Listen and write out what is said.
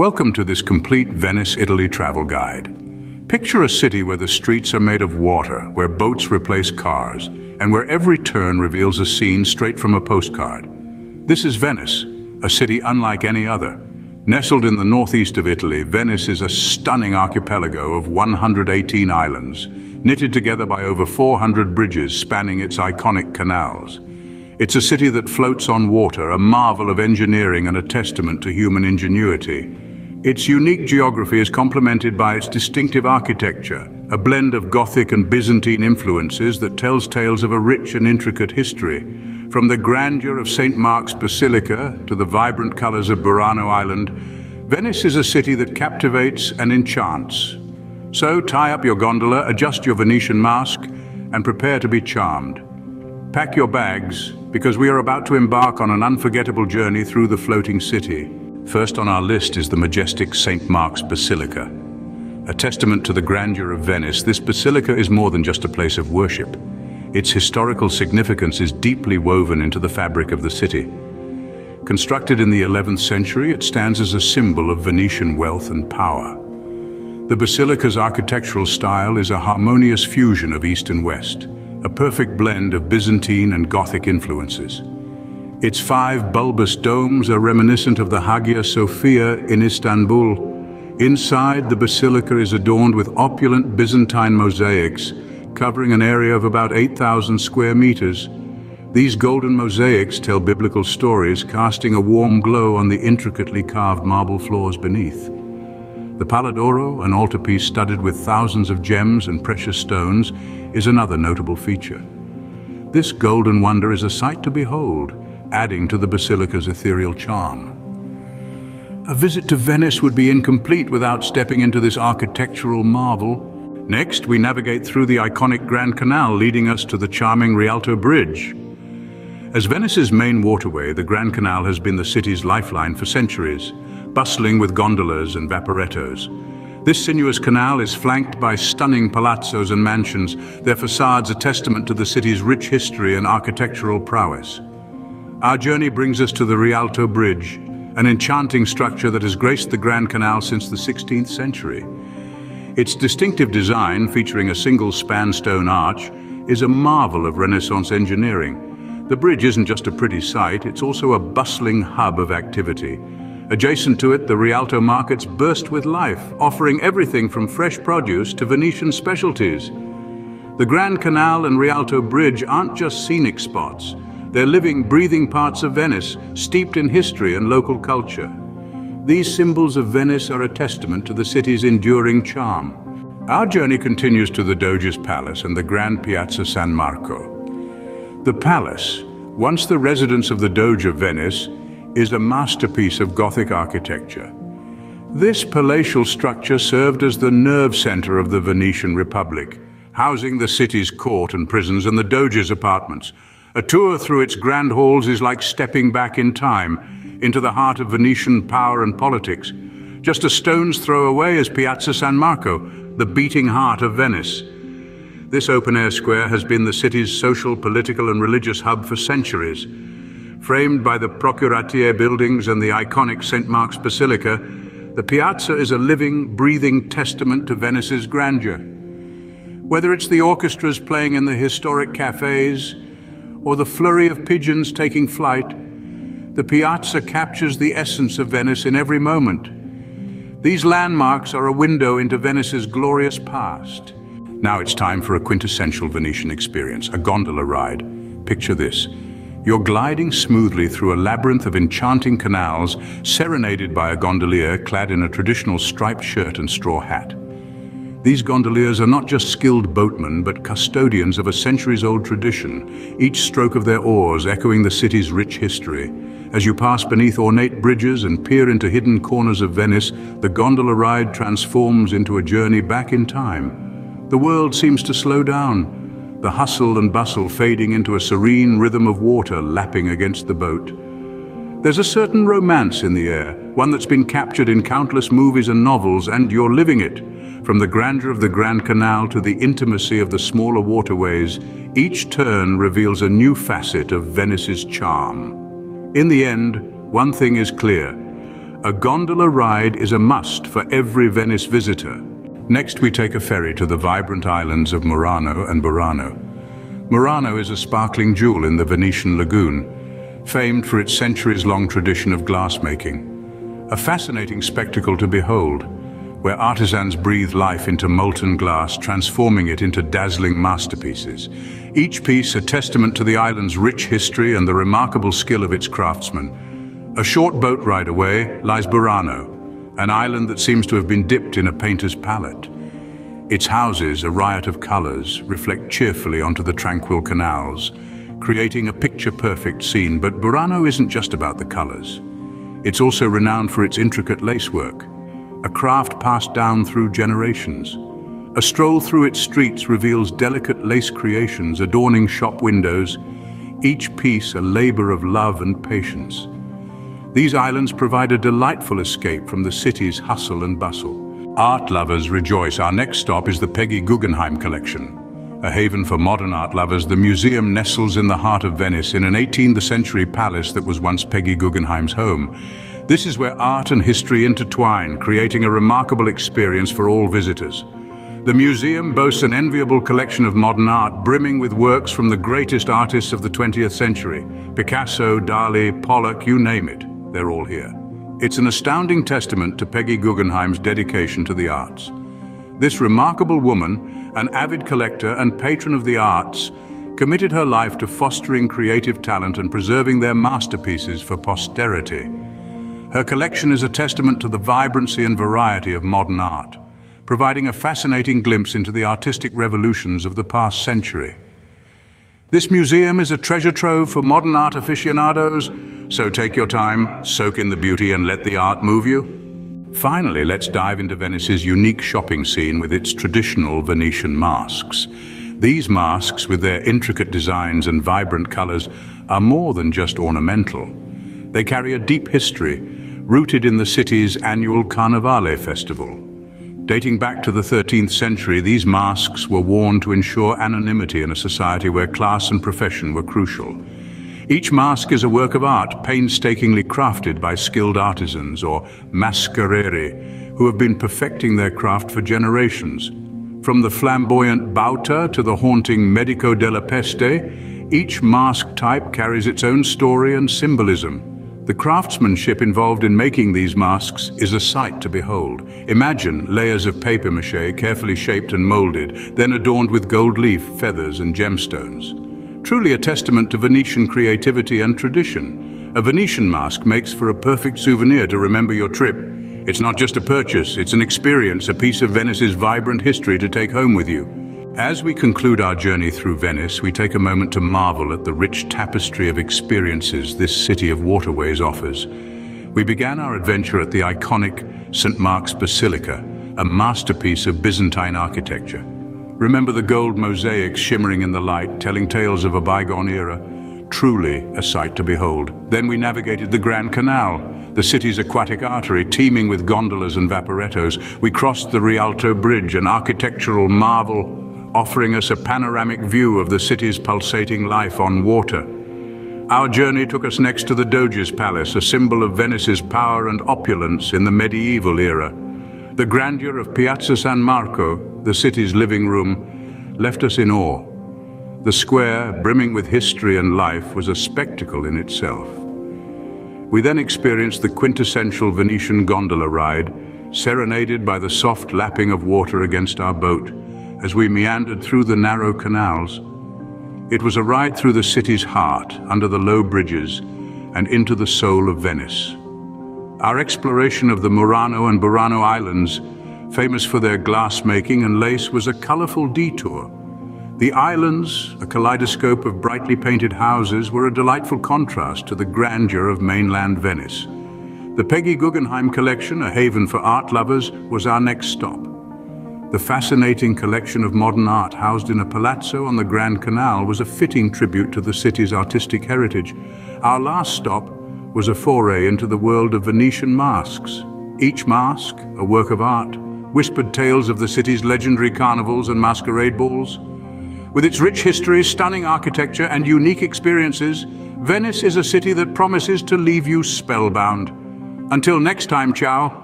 Welcome to this complete Venice, Italy travel guide. Picture a city where the streets are made of water, where boats replace cars, and where every turn reveals a scene straight from a postcard. This is Venice, a city unlike any other. Nestled in the northeast of Italy, Venice is a stunning archipelago of 118 islands, knitted together by over 400 bridges spanning its iconic canals. It's a city that floats on water, a marvel of engineering and a testament to human ingenuity. Its unique geography is complemented by its distinctive architecture, a blend of Gothic and Byzantine influences that tells tales of a rich and intricate history. From the grandeur of St. Mark's Basilica to the vibrant colors of Burano Island, Venice is a city that captivates and enchants. So tie up your gondola, adjust your Venetian mask, and prepare to be charmed. Pack your bags, because we are about to embark on an unforgettable journey through the floating city. First on our list is the majestic St. Mark's Basilica. A testament to the grandeur of Venice, this basilica is more than just a place of worship. Its historical significance is deeply woven into the fabric of the city. Constructed in the 11th century, it stands as a symbol of Venetian wealth and power. The basilica's architectural style is a harmonious fusion of East and West, a perfect blend of Byzantine and Gothic influences. Its five bulbous domes are reminiscent of the Hagia Sophia in Istanbul. Inside, the basilica is adorned with opulent Byzantine mosaics, covering an area of about 8,000 square meters. These golden mosaics tell biblical stories, casting a warm glow on the intricately carved marble floors beneath. The Pala d'Oro, an altarpiece studded with thousands of gems and precious stones, is another notable feature. This golden wonder is a sight to behold, adding to the basilica's ethereal charm. A visit to Venice would be incomplete without stepping into this architectural marvel. Next, we navigate through the iconic Grand Canal, leading us to the charming Rialto Bridge. As Venice's main waterway, the Grand Canal has been the city's lifeline for centuries, bustling with gondolas and vaporettos. This sinuous canal is flanked by stunning palazzos and mansions, their facades a testament to the city's rich history and architectural prowess. Our journey brings us to the Rialto Bridge, an enchanting structure that has graced the Grand Canal since the 16th century. Its distinctive design, featuring a single span stone arch, is a marvel of Renaissance engineering. The bridge isn't just a pretty sight, it's also a bustling hub of activity. Adjacent to it, the Rialto markets burst with life, offering everything from fresh produce to Venetian specialties. The Grand Canal and Rialto Bridge aren't just scenic spots. They're living, breathing parts of Venice, steeped in history and local culture. These symbols of Venice are a testament to the city's enduring charm. Our journey continues to the Doge's Palace and the Grand Piazza San Marco. The palace, once the residence of the Doge of Venice, is a masterpiece of Gothic architecture. This palatial structure served as the nerve center of the Venetian Republic, housing the city's court and prisons and the Doge's apartments, a tour through its grand halls is like stepping back in time into the heart of Venetian power and politics. Just a stone's throw away is Piazza San Marco, the beating heart of Venice. This open-air square has been the city's social, political and religious hub for centuries. Framed by the Procuratie buildings and the iconic St. Mark's Basilica, the piazza is a living, breathing testament to Venice's grandeur. Whether it's the orchestras playing in the historic cafes, or the flurry of pigeons taking flight, the piazza captures the essence of Venice in every moment. These landmarks are a window into Venice's glorious past. Now it's time for a quintessential Venetian experience, a gondola ride. Picture this. You're gliding smoothly through a labyrinth of enchanting canals, serenaded by a gondolier clad in a traditional striped shirt and straw hat. These gondoliers are not just skilled boatmen, but custodians of a centuries-old tradition, each stroke of their oars echoing the city's rich history. As you pass beneath ornate bridges and peer into hidden corners of Venice, the gondola ride transforms into a journey back in time. The world seems to slow down, the hustle and bustle fading into a serene rhythm of water lapping against the boat. There's a certain romance in the air, one that's been captured in countless movies and novels, and you're living it. From the grandeur of the Grand Canal to the intimacy of the smaller waterways, each turn reveals a new facet of Venice's charm. In the end, one thing is clear. a gondola ride is a must for every Venice visitor. Next, we take a ferry to the vibrant islands of Murano and Burano. Murano is a sparkling jewel in the Venetian lagoon, famed for its centuries-long tradition of glassmaking. A fascinating spectacle to behold, where artisans breathe life into molten glass, transforming it into dazzling masterpieces. Each piece a testament to the island's rich history and the remarkable skill of its craftsmen. A short boat ride away lies Burano, an island that seems to have been dipped in a painter's palette. Its houses, a riot of colors, reflect cheerfully onto the tranquil canals, creating a picture-perfect scene. But Burano isn't just about the colors. It's also renowned for its intricate lacework, a craft passed down through generations. A stroll through its streets reveals delicate lace creations adorning shop windows, each piece a labor of love and patience. These islands provide a delightful escape from the city's hustle and bustle. Art lovers rejoice. Our next stop is the Peggy Guggenheim Collection. A haven for modern art lovers, the museum nestles in the heart of Venice in an 18th century palace that was once Peggy Guggenheim's home. This is where art and history intertwine, creating a remarkable experience for all visitors. The museum boasts an enviable collection of modern art brimming with works from the greatest artists of the 20th century. Picasso, Dali, Pollock, you name it, they're all here. It's an astounding testament to Peggy Guggenheim's dedication to the arts. This remarkable woman, an avid collector and patron of the arts, committed her life to fostering creative talent and preserving their masterpieces for posterity. Her collection is a testament to the vibrancy and variety of modern art providing a fascinating glimpse into the artistic revolutions of the past century. This museum is a treasure trove for modern art aficionados, so take your time, soak in the beauty and let the art move you. Finally, let's dive into Venice's unique shopping scene with its traditional Venetian masks. These masks, with their intricate designs and vibrant colors, are more than just ornamental. They carry a deep history, rooted in the city's annual Carnevale festival. Dating back to the 13th century, these masks were worn to ensure anonymity in a society where class and profession were crucial. Each mask is a work of art painstakingly crafted by skilled artisans or mascareri who have been perfecting their craft for generations. From the flamboyant Bauta to the haunting Medico della Peste, each mask type carries its own story and symbolism. The craftsmanship involved in making these masks is a sight to behold. Imagine layers of papier-mâché carefully shaped and molded, then adorned with gold leaf, feathers and gemstones. Truly a testament to Venetian creativity and tradition. A Venetian mask makes for a perfect souvenir to remember your trip. It's not just a purchase, it's an experience, a piece of Venice's vibrant history to take home with you. As we conclude our journey through Venice, we take a moment to marvel at the rich tapestry of experiences this city of waterways offers. We began our adventure at the iconic St. Mark's Basilica, a masterpiece of Byzantine architecture. Remember the gold mosaics shimmering in the light, telling tales of a bygone era? Truly a sight to behold. Then we navigated the Grand Canal, the city's aquatic artery teeming with gondolas and vaporettos. We crossed the Rialto Bridge, an architectural marvel offering us a panoramic view of the city's pulsating life on water. Our journey took us next to the Doge's Palace, a symbol of Venice's power and opulence in the medieval era. The grandeur of Piazza San Marco, the city's living room, left us in awe. The square, brimming with history and life, was a spectacle in itself. We then experienced the quintessential Venetian gondola ride, serenaded by the soft lapping of water against our boat as we meandered through the narrow canals. It was a ride through the city's heart, under the low bridges, and into the soul of Venice. Our exploration of the Murano and Burano Islands, famous for their glass-making and lace, was a colorful detour. The islands, a kaleidoscope of brightly painted houses, were a delightful contrast to the grandeur of mainland Venice. The Peggy Guggenheim Collection, a haven for art lovers, was our next stop. The fascinating collection of modern art housed in a palazzo on the Grand Canal was a fitting tribute to the city's artistic heritage. Our last stop was a foray into the world of Venetian masks. Each mask, a work of art, whispered tales of the city's legendary carnivals and masquerade balls. With its rich history, stunning architecture and unique experiences, Venice is a city that promises to leave you spellbound. Until next time, ciao.